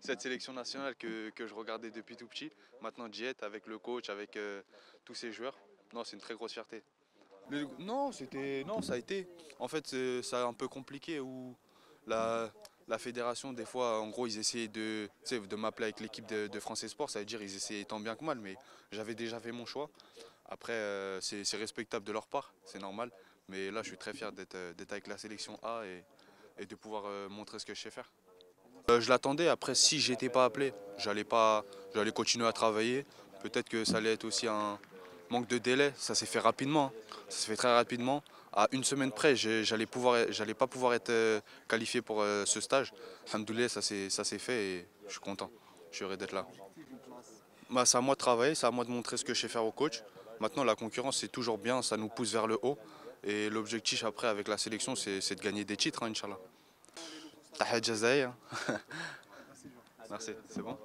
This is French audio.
Cette sélection nationale que, que je regardais depuis tout petit, maintenant être avec le coach, avec euh, tous ces joueurs. Non, c'est une très grosse fierté. Non, c'était, non, ça a été. En fait, ça a un peu compliqué où la, la fédération, des fois, en gros, ils essayaient de, de m'appeler avec l'équipe de, de France Sport. Ça veut dire ils essayaient tant bien que mal, mais j'avais déjà fait mon choix. Après, euh, c'est respectable de leur part, c'est normal. Mais là, je suis très fier d'être d'être avec la sélection A et, et de pouvoir euh, montrer ce que je sais faire. Euh, je l'attendais. Après, si j'étais pas appelé, j'allais pas, j'allais continuer à travailler. Peut-être que ça allait être aussi un manque de délai. Ça s'est fait rapidement. Ça s'est fait très rapidement. À une semaine près, j'allais pouvoir, j'allais pas pouvoir être euh, qualifié pour euh, ce stage. Alhamdoulilah, ça s'est, ça s'est fait et je suis content. Je suis heureux d'être là. Bah, c'est à moi de travailler, c'est à moi de montrer ce que je sais faire au coach. Maintenant, la concurrence, c'est toujours bien, ça nous pousse vers le haut. Et l'objectif après avec la sélection, c'est c'est de gagner des titres, hein, Inch'Allah. Tahia Jazaï. Merci, c'est bon?